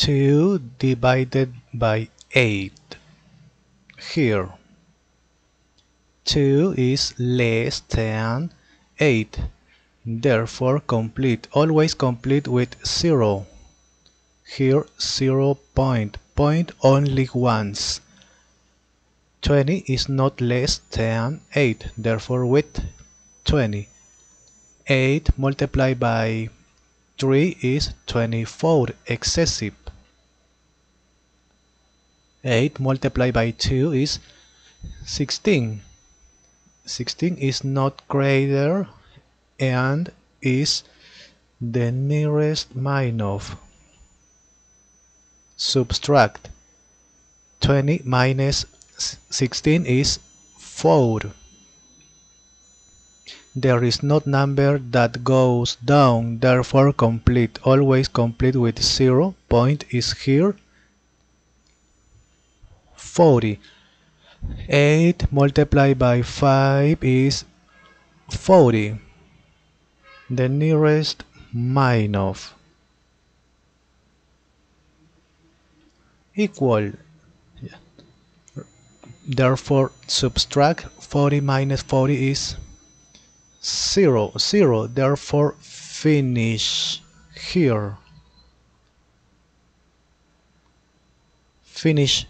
2 divided by 8 here. 2 is less than 8 therefore complete always complete with 0 here 0 point. Point only once. 20 is not less than 8 therefore with 20 8 multiplied by 3 is 24 excessive 8 multiplied by 2 is 16 16 is not greater and is the nearest minus subtract. 20 minus 16 is 4 there is not number that goes down therefore complete always complete with 0 point is here 40 8 multiplied by 5 is 40 the nearest minus equal. Therefore subtract 40 minus 40 is 0 0 therefore finish here. Finish